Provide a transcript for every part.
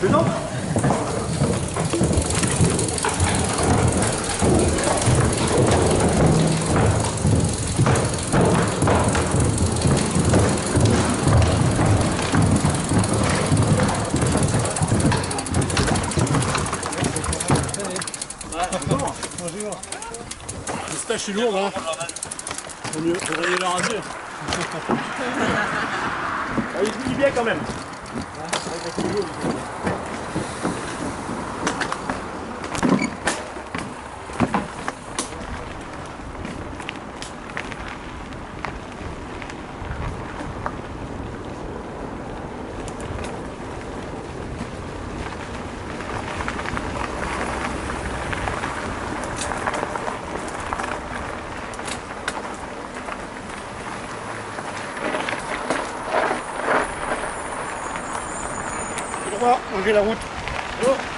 Dedans L'estache est lourde, hein. Faut mieux rayer la rasure. Ah, Il dit bien quand même. Ja, Droit, manger la route.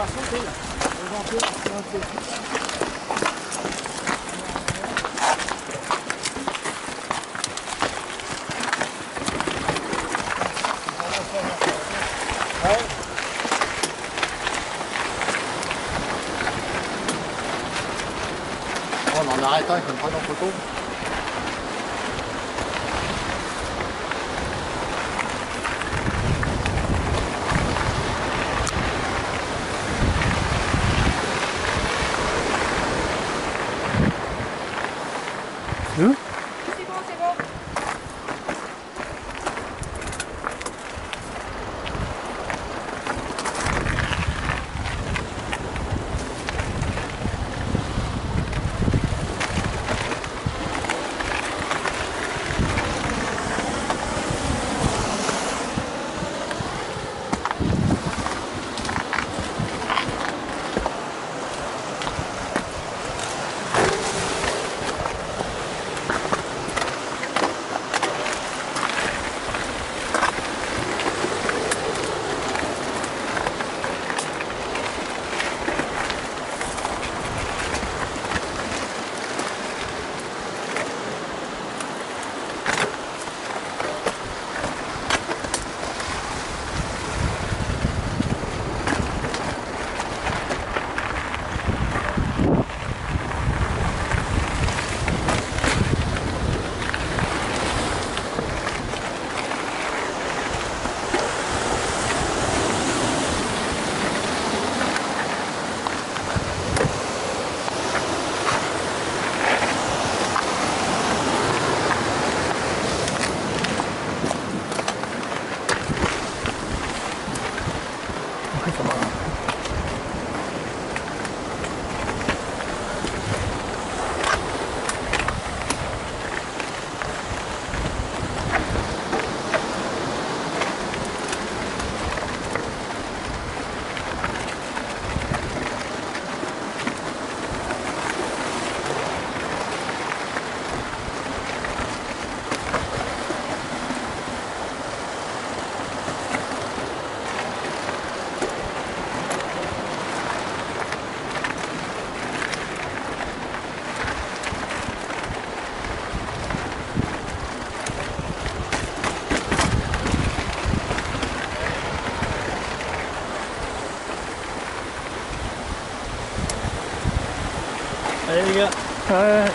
On un un. Ouais. Oh, en arrêtant, ils ne prennent pas en photo.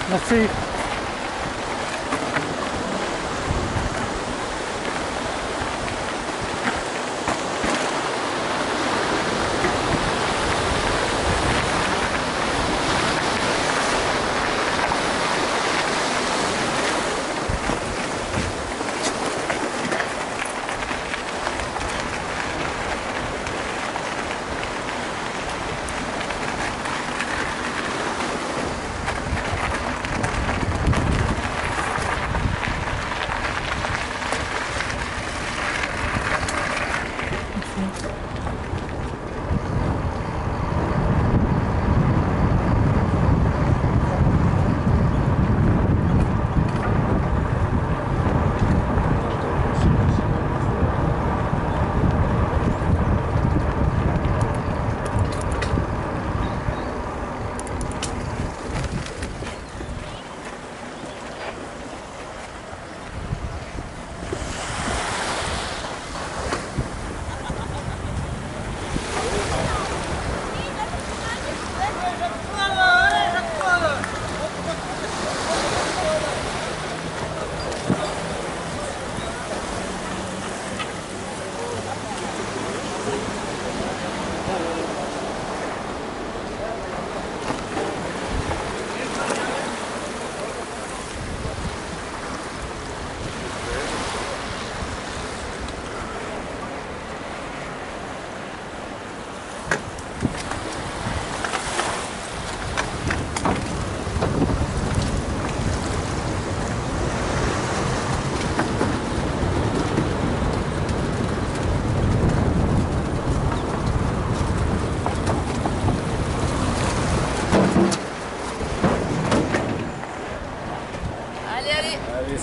Ouais, merci.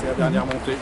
La dernière montée.